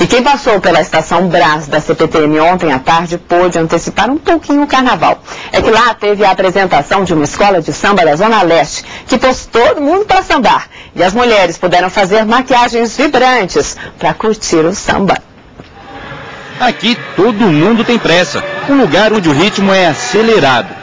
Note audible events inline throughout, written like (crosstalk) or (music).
E quem passou pela estação Brás da CPTM ontem à tarde pôde antecipar um pouquinho o carnaval. É que lá teve a apresentação de uma escola de samba da Zona Leste, que pôs todo mundo para sambar. E as mulheres puderam fazer maquiagens vibrantes para curtir o samba. Aqui todo mundo tem pressa, um lugar onde o ritmo é acelerado.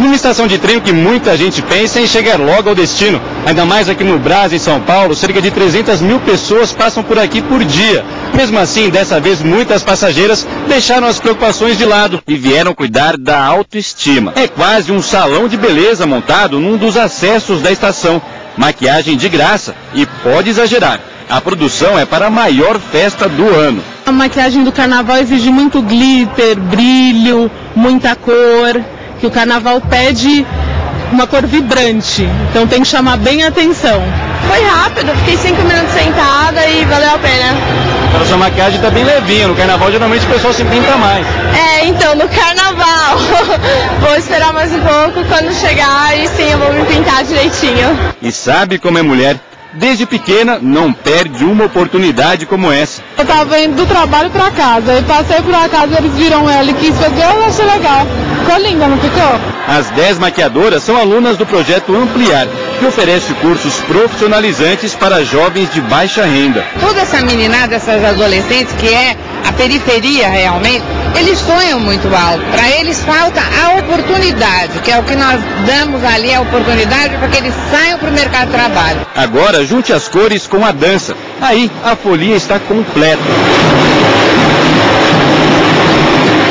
Numa estação de trem que muita gente pensa em chegar logo ao destino. Ainda mais aqui no Brasil, em São Paulo, cerca de 300 mil pessoas passam por aqui por dia. Mesmo assim, dessa vez muitas passageiras deixaram as preocupações de lado e vieram cuidar da autoestima. É quase um salão de beleza montado num dos acessos da estação. Maquiagem de graça e pode exagerar. A produção é para a maior festa do ano. A maquiagem do carnaval exige muito glitter, brilho, muita cor, que o carnaval pede uma cor vibrante, então tem que chamar bem a atenção. Foi rápido, fiquei cinco minutos sentada e valeu a pena. A sua maquiagem está bem levinha, no carnaval geralmente o pessoal se pinta mais. É, então, no carnaval. (laughs) vou esperar mais um pouco, quando chegar e sim eu vou me pintar direitinho. E sabe como é mulher? Desde pequena, não perde uma oportunidade como essa. Eu estava indo do trabalho para casa, e passei por acaso, eles viram ela e quis fazer, eu achei legal. Ficou linda, não ficou? As 10 maquiadoras são alunas do projeto Ampliar, que oferece cursos profissionalizantes para jovens de baixa renda. Toda essa meninada, essas adolescentes, que é a periferia realmente, eles sonham muito alto. Para eles falta a oportunidade, que é o que nós damos ali, a oportunidade para que eles saiam para o mercado de trabalho. Agora junte as cores com a dança. Aí a folia está completa.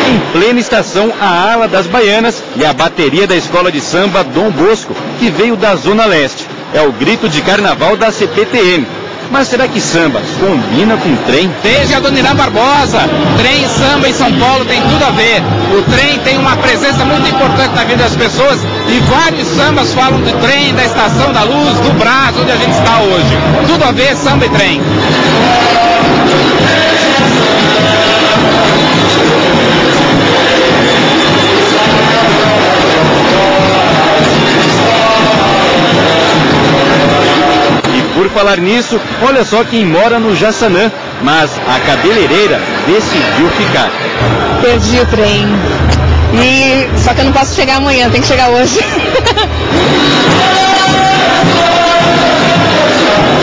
Em plena estação, a ala das baianas e a bateria da escola de samba Dom Bosco, que veio da Zona Leste. É o grito de carnaval da CPTM. Mas será que samba combina com trem? Desde a Dona Irã Barbosa, trem, samba em São Paulo tem tudo a ver. O trem tem uma presença muito importante na vida das pessoas e vários sambas falam do trem, da Estação da Luz, do Brás, onde a gente está hoje. Tudo a ver, samba e trem. Por falar nisso, olha só quem mora no Jaçanã, mas a cabeleireira decidiu ficar. Perdi o trem. E só que eu não posso chegar amanhã, tem que chegar hoje. (laughs)